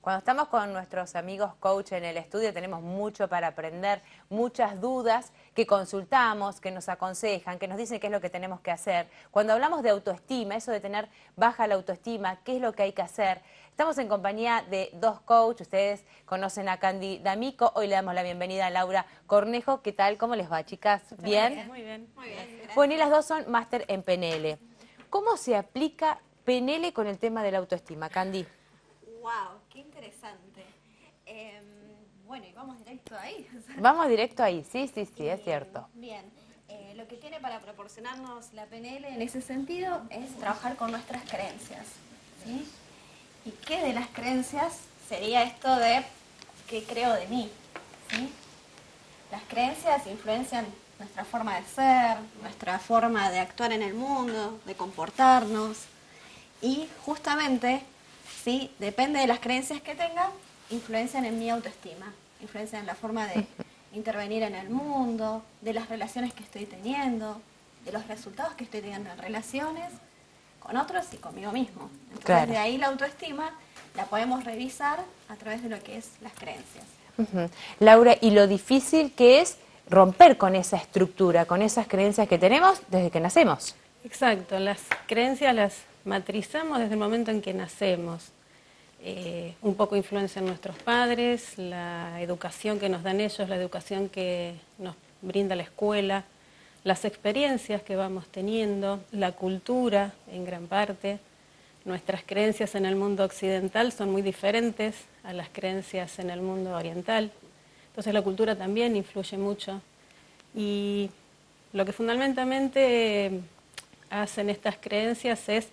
Cuando estamos con nuestros amigos coach en el estudio tenemos mucho para aprender, muchas dudas que consultamos, que nos aconsejan, que nos dicen qué es lo que tenemos que hacer. Cuando hablamos de autoestima, eso de tener baja la autoestima, qué es lo que hay que hacer. Estamos en compañía de dos coaches, ustedes conocen a Candy D'Amico, hoy le damos la bienvenida a Laura Cornejo. ¿Qué tal? ¿Cómo les va, chicas? ¿Bien? Muy bien. Muy bien. Bueno, y las dos son máster en PNL. ¿Cómo se aplica PNL con el tema de la autoestima, Candy? Wow, qué interesante. Em, bueno, y vamos directo ahí. Vamos directo ahí, sí, sí, sí, es cierto. Bien, eh, lo que tiene para proporcionarnos la PNL en ese sentido es trabajar con nuestras creencias. ¿sí? ¿Y qué de las creencias sería esto de qué creo de mí? ¿sí? Las creencias influencian nuestra forma de ser, nuestra forma de actuar en el mundo, de comportarnos. Y justamente, sí, depende de las creencias que tenga, influencian en mi autoestima, influencian en la forma de intervenir en el mundo, de las relaciones que estoy teniendo, de los resultados que estoy teniendo en relaciones con otros y conmigo mismo. Entonces, de ahí la autoestima la podemos revisar a través de lo que es las creencias. Laura, y lo difícil que es romper con esa estructura, con esas creencias que tenemos desde que nacemos. Exacto, las creencias las matrizamos desde el momento en que nacemos. Eh, un poco influencia en nuestros padres, la educación que nos dan ellos, la educación que nos brinda la escuela, las experiencias que vamos teniendo, la cultura en gran parte. Nuestras creencias en el mundo occidental son muy diferentes a las creencias en el mundo oriental. Entonces la cultura también influye mucho. Y lo que fundamentalmente hacen estas creencias es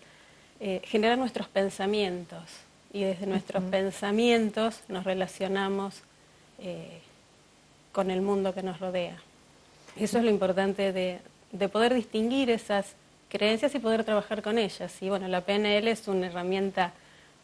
eh, generar nuestros pensamientos. Y desde nuestros pensamientos nos relacionamos eh, con el mundo que nos rodea. Eso es lo importante de, de poder distinguir esas creencias y poder trabajar con ellas. Y bueno, la PNL es una herramienta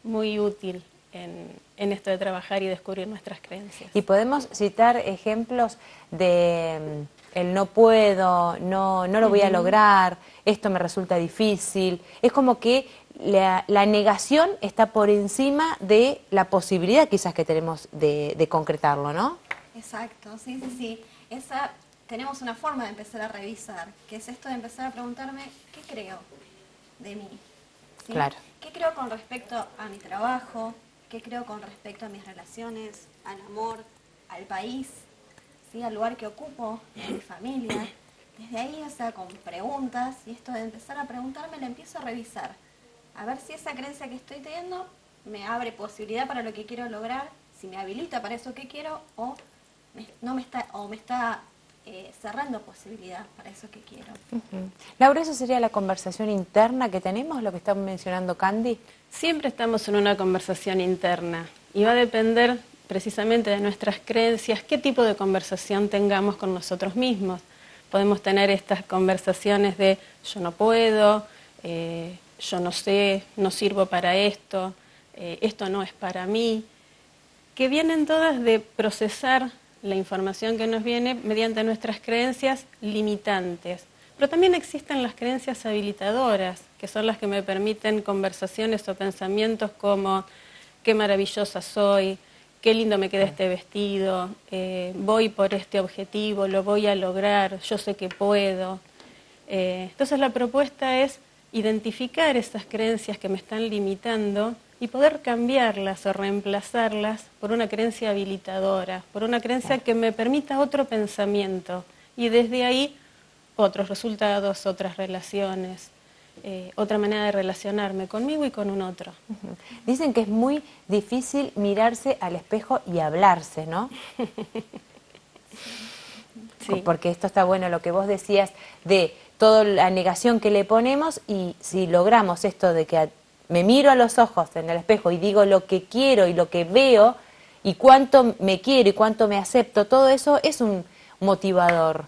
muy útil en, esto de trabajar y descubrir nuestras creencias. Y podemos citar ejemplos de mm, el no puedo, no, no lo voy a lograr, esto me resulta difícil. Es como que la, negación está por encima de la posibilidad quizás que tenemos de, de concretarlo, ¿no? Exacto, sí, sí, sí. Esa, tenemos una forma de empezar a revisar, que es esto de empezar a preguntarme, ¿qué creo de mí? Claro. ¿Qué creo con respecto a mi trabajo? qué creo con respecto a mis relaciones, al amor, al país, ¿sí? al lugar que ocupo, a mi familia. Desde ahí, o sea, con preguntas, y esto de empezar a preguntarme, le empiezo a revisar. A ver si esa creencia que estoy teniendo me abre posibilidad para lo que quiero lograr, si me habilita para eso que quiero, o no me está, o me está eh, cerrando posibilidad para eso que quiero. Laura, ¿eso sería la conversación interna que tenemos, lo que está mencionando Candy? Siempre estamos en una conversación interna y va a depender precisamente de nuestras creencias qué tipo de conversación tengamos con nosotros mismos. Podemos tener estas conversaciones de yo no puedo, eh, yo no sé, no sirvo para esto, eh, esto no es para mí, que vienen todas de procesar la información que nos viene mediante nuestras creencias limitantes. Pero también existen las creencias habilitadoras, que son las que me permiten conversaciones o pensamientos como qué maravillosa soy, qué lindo me queda este vestido, eh, voy por este objetivo, lo voy a lograr, yo sé que puedo. Eh, entonces la propuesta es identificar esas creencias que me están limitando y poder cambiarlas o reemplazarlas por una creencia habilitadora, por una creencia que me permita otro pensamiento y desde ahí otros resultados, otras relaciones, eh, otra manera de relacionarme conmigo y con un otro. Dicen que es muy difícil mirarse al espejo y hablarse, ¿no? sí. Porque esto está bueno, lo que vos decías de toda la negación que le ponemos y si logramos esto de que me miro a los ojos en el espejo y digo lo que quiero y lo que veo y cuánto me quiero y cuánto me acepto, todo eso es un motivador.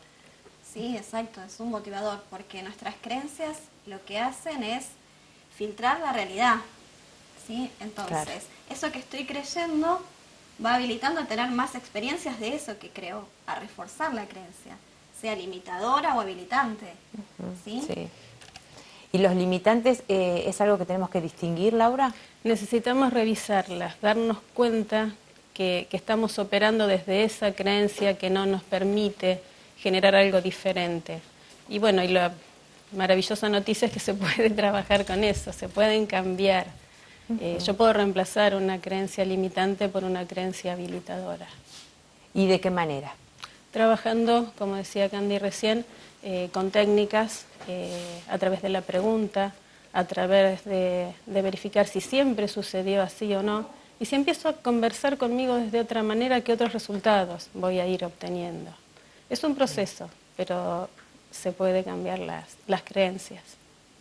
Sí, exacto, es un motivador, porque nuestras creencias lo que hacen es filtrar la realidad. ¿sí? Entonces, eso que estoy creyendo va habilitando a tener más experiencias de eso que creo, a reforzar la creencia, sea limitadora o habilitante. ¿sí? sí. ¿Y los limitantes eh, es algo que tenemos que distinguir, Laura? Necesitamos revisarlas, darnos cuenta que, que estamos operando desde esa creencia que no nos permite generar algo diferente. Y bueno, y la maravillosa noticia es que se puede trabajar con eso, se pueden cambiar. Eh, yo puedo reemplazar una creencia limitante por una creencia habilitadora. ¿Y de qué manera? Trabajando, como decía Candy recién, eh, con técnicas eh, a través de la pregunta, a través de, de verificar si siempre sucedió así o no. Y si empiezo a conversar conmigo desde otra manera, ¿qué otros resultados voy a ir obteniendo? Es un proceso, pero se puede cambiar las, las creencias.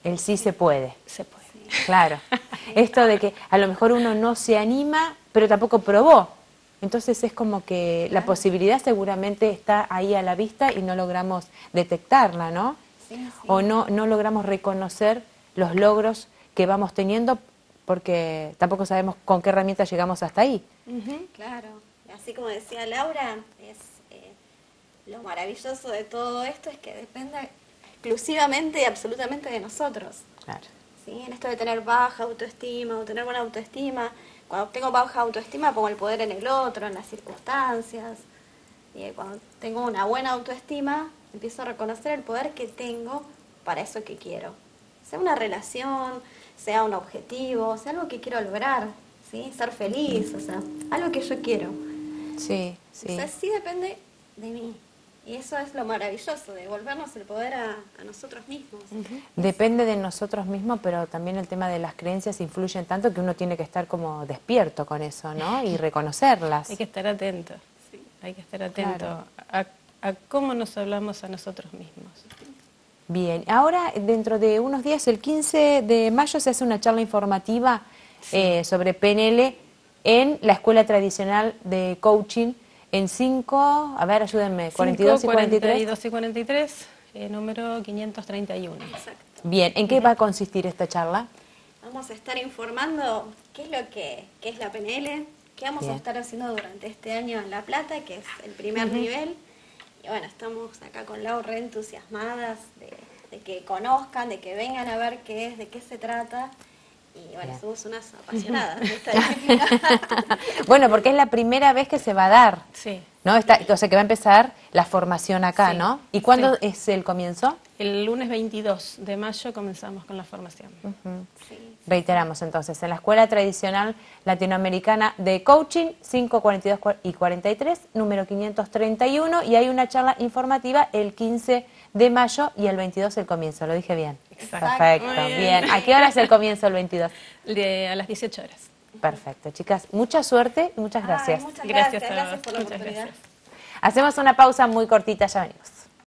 El sí se puede. Se puede. Claro. Esto de que a lo mejor uno no se anima, pero tampoco probó. Entonces es como que la posibilidad seguramente está ahí a la vista y no logramos detectarla, ¿no? Sí, sí. O no, no logramos reconocer los logros que vamos teniendo porque tampoco sabemos con qué herramientas llegamos hasta ahí. Claro, así como decía Laura, es eh, lo maravilloso de todo esto es que depende exclusivamente y absolutamente de nosotros. Claro. ¿sí? En esto de tener baja autoestima o tener buena autoestima, cuando tengo baja autoestima pongo el poder en el otro, en las circunstancias. Y cuando tengo una buena autoestima, empiezo a reconocer el poder que tengo para eso que quiero. Sea una relación, sea un objetivo, sea algo que quiero lograr, ¿sí? Ser feliz, o sea, algo que yo quiero. Sí, O sí. sea, sí depende de mí. Y eso es lo maravilloso, de devolvernos el poder a, a nosotros mismos. Depende de nosotros mismos, pero también el tema de las creencias influyen tanto que uno tiene que estar como despierto con eso, ¿no? Y reconocerlas. Hay que estar atento. Hay que estar atento Claro. a, a cómo nos hablamos a nosotros mismos. Bien, ahora dentro de unos días, el 15 de mayo, se hace una charla informativa eh, sobre PNL en la Escuela Tradicional de Coaching en 5, a ver, ayúdenme, 42 y 43. 42 y 43, eh, número 531. Exacto. Bien, ¿en qué va a consistir esta charla? Vamos a estar informando qué es lo que qué es la PNL, qué vamos Bien. a estar haciendo durante este año en La Plata, que es el primer nivel. Y bueno, estamos acá con Lau re entusiasmadas de, de que conozcan, de que vengan a ver qué es, de qué se trata. Y bueno, Bien. somos unas apasionadas de esta disciplina. Bueno, porque es la primera vez que se va a dar, Sí. ¿no? Está, o sea que va a empezar la formación acá, Sí, ¿no? ¿Y cuándo sí. es el comienzo? El lunes 22 de mayo comenzamos con la formación. Sí. Reiteramos entonces, en la Escuela Tradicional Latinoamericana de Coaching, 542 y 43, número 531, y hay una charla informativa el 15 de mayo y el 22 el comienzo, lo dije bien. Exacto. Perfecto, bien. bien. ¿A qué hora es el comienzo el 22? De- a las 18 horas. Perfecto, chicas, mucha suerte y muchas Ay, gracias. muchas Gracias gracias, por la Muchas oportunidad. gracias. Hacemos una pausa muy cortita, ya venimos.